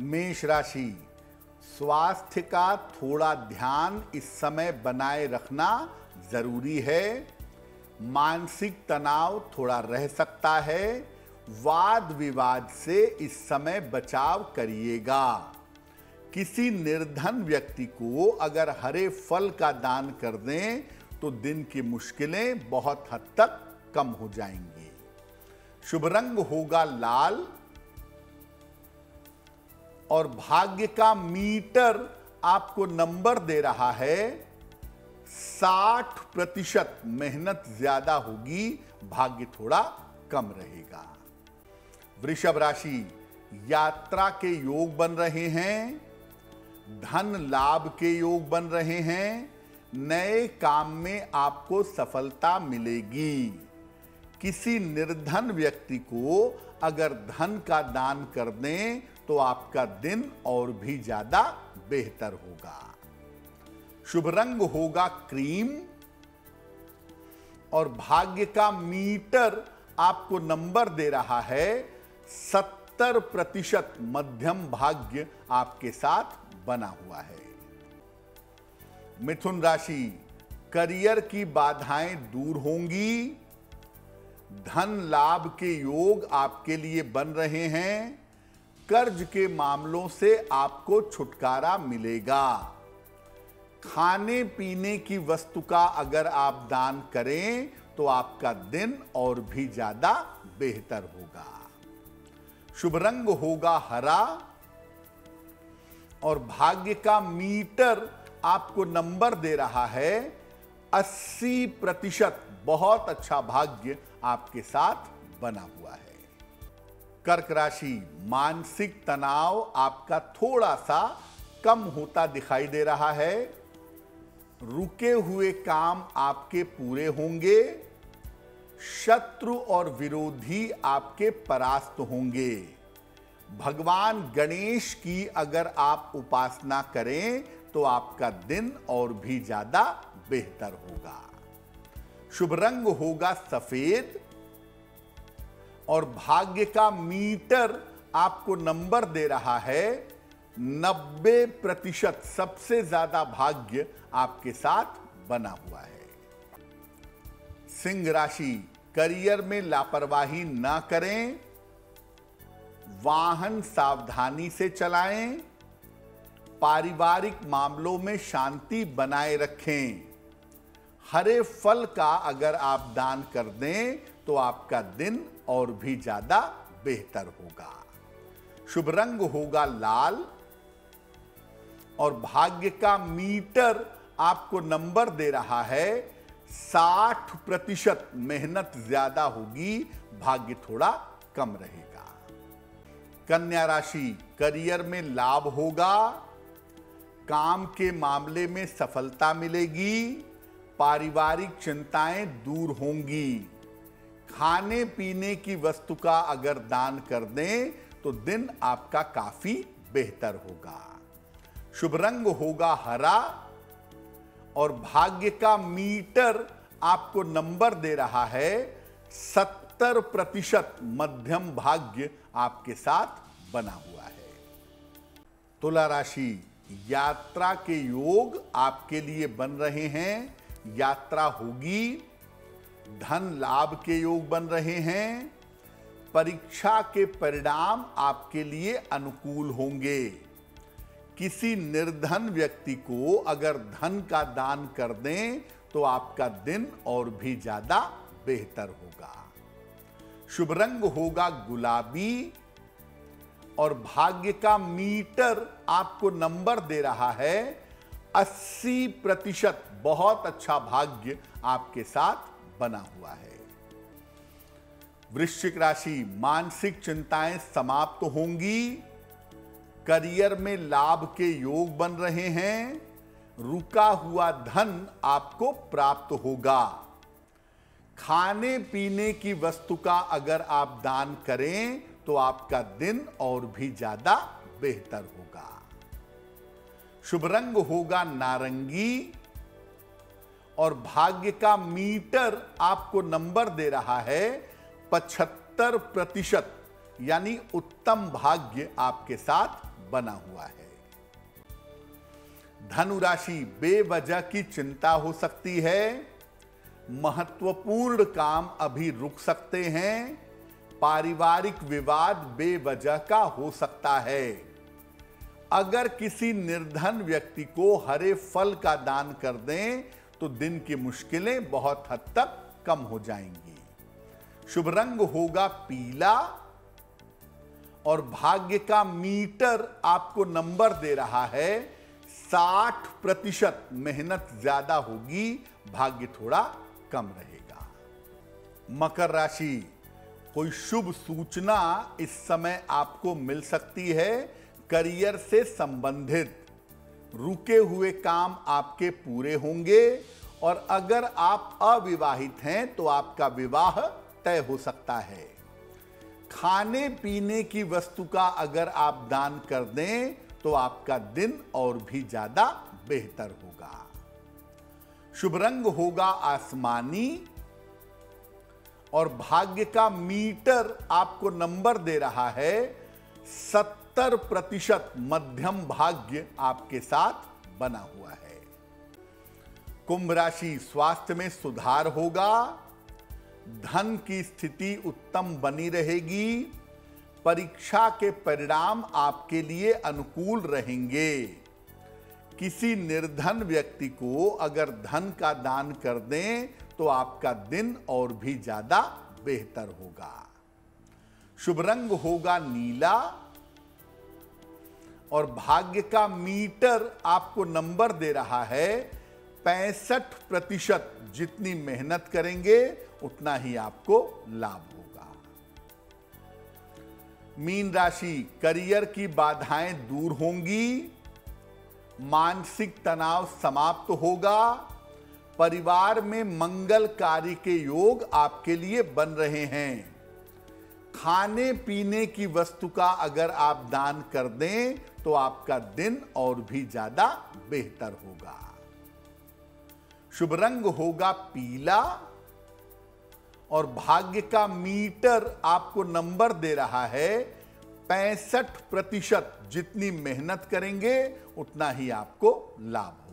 मेष राशि, स्वास्थ्य का थोड़ा ध्यान इस समय बनाए रखना ज़रूरी है। मानसिक तनाव थोड़ा रह सकता है। वाद विवाद से इस समय बचाव करिएगा। किसी निर्धन व्यक्ति को अगर हरे फल का दान कर दें तो दिन की मुश्किलें बहुत हद तक कम हो जाएँगी। शुभ रंग होगा लाल और भाग्य का मीटर आपको नंबर दे रहा है 60 प्रतिशत मेहनत ज़्यादा होगी, भाग्य थोड़ा कम रहेगा। वृषभ राशि, यात्रा के योग बन रहे हैं, धन लाभ के योग बन रहे हैं, नए काम में आपको सफलता मिलेगी। किसी निर्धन व्यक्ति को अगर धन का दान कर दें तो आपका दिन और भी ज़्यादा बेहतर होगा। शुभ रंग होगा क्रीम और भाग्य का मीटर आपको नंबर दे रहा है। सत्तर प्रतिशत मध्यम भाग्य आपके साथ बना हुआ है। मिथुन राशि, करियर की बाधाएँ दूर होंगी। धन लाभ के योग आपके लिए बन रहे हैं। कर्ज के मामलों से आपको छुटकारा मिलेगा। खाने पीने की वस्तु का अगर आप दान करें तो आपका दिन और भी ज़्यादा बेहतर होगा। शुभ रंग होगा हरा और भाग्य का मीटर आपको नंबर दे रहा है। 80 प्रतिशत, बहुत अच्छा भाग्य आपके साथ बना हुआ है। कर्क राशि, मानसिक तनाव आपका थोड़ा सा कम होता दिखाई दे रहा है। रुके हुए काम आपके पूरे होंगे। शत्रु और विरोधी आपके परास्त होंगे। भगवान गणेश की अगर आप उपासना करें तो आपका दिन और भी ज़्यादा बेहतर होगा। शुभ रंग होगा सफ़ेद और भाग्य का मीटर आपको नंबर दे रहा है 90 प्रतिशत सबसे ज़्यादा भाग्य आपके साथ बना हुआ है। सिंह राशि, करियर में लापरवाही ना करें, वाहन सावधानी से चलाएँ, पारिवारिक मामलों में शांति बनाए रखें। हरे फल का अगर आप दान कर दें तो आपका दिन और भी ज़्यादा बेहतर होगा। शुभ रंग होगा लाल और भाग्य का मीटर आपको नंबर दे रहा है। 60 प्रतिशत मेहनत ज़्यादा होगी, भाग्य थोड़ा कम रहेगा। कन्या राशि, करियर में लाभ होगा, काम के मामले में सफलता मिलेगी, पारिवारिक चिंताएँ दूर होंगी। खाने पीने की वस्तु का अगर दान कर दें तो दिन आपका काफ़ी बेहतर होगा। शुभ रंग होगा हरा और भाग्य का मीटर आपको नंबर दे रहा है, सत्तर प्रतिशत मध्यम भाग्य आपके साथ बना हुआ है। तुला राशि, यात्रा के योग आपके लिए बन रहे हैं। यात्रा होगी धन लाभ के योग बन रहे हैं, परीक्षा के परिणाम आपके लिए अनुकूल होंगे। किसी निर्धन व्यक्ति को अगर धन का दान कर दें तो आपका दिन और भी ज़्यादा बेहतर होगा। शुभ रंग होगा गुलाबी और भाग्य का मीटर आपको नंबर दे रहा है। 80 प्रतिशत, बहुत अच्छा भाग्य आपके साथ बना हुआ है। वृश्चिक राशि, मानसिक चिंताएँ समाप्त होंगी। करियर में लाभ के योग बन रहे हैं। रुका हुआ धन आपको प्राप्त होगा। खाने पीने की वस्तु का अगर आप दान करें तो आपका दिन और भी ज़्यादा बेहतर होगा। शुभ रंग होगा नारंगी और भाग्य का मीटर आपको नंबर दे रहा है पचहत्तर प्रतिशत, यानी उत्तम भाग्य आपके साथ बना हुआ है। धनु राशि बेवजह की चिंता हो सकती है, महत्वपूर्ण काम अभी रुक सकते हैं, पारिवारिक विवाद बेवजह का हो सकता है। अगर किसी निर्धन व्यक्ति को हरे फल का दान कर दें तो दिन की मुश्किलें बहुत हद तक कम हो जाएँगी। शुभ रंग होगा पीला और भाग्य का मीटर आपको नंबर दे रहा है। 60 प्रतिशत मेहनत ज़्यादा होगी, भाग्य थोड़ा कम रहेगा। मकर राशि, कोई शुभ सूचना इस समय आपको मिल सकती है। करियर से संबंधित रुके हुए काम आपके पूरे होंगे और अगर आप अविवाहित हैं तो आपका विवाह तय हो सकता है। खाने पीने की वस्तु का अगर आप दान कर दें तो आपका दिन और भी ज़्यादा बेहतर होगा। शुभ रंग होगा आसमानी और भाग्य का मीटर आपको नंबर दे रहा है प्रतिशत मध्यम भाग्य आपके साथ बना हुआ है। कुंभ राशि स्वास्थ्य में सुधार होगा, धन की स्थिति उत्तम बनी रहेगी, परीक्षा के परिणाम आपके लिए अनुकूल रहेंगे। किसी निर्धन व्यक्ति को अगर धन का दान कर दें तो आपका दिन और भी ज़्यादा बेहतर होगा। शुभ रंग होगा नीला और भाग्य का मीटर आपको नंबर दे रहा है, पैंसठ प्रतिशत जितनी मेहनत करेंगे, उतना ही आपको लाभ होगा। मीन राशि, करियर की बाधाएँ दूर होंगी, मानसिक तनाव समाप्त होगा, परिवार में मंगलकारी के योग आपके लिए बन रहे हैं। खाने पीने की वस्तु का अगर आप दान कर दें तो आपका दिन और भी ज़्यादा बेहतर होगा। शुभ रंग होगा पीला और भाग्य का मीटर आपको नंबर दे रहा है, पैंसठ प्रतिशत। जितनी मेहनत करेंगे, उतना ही आपको लाभ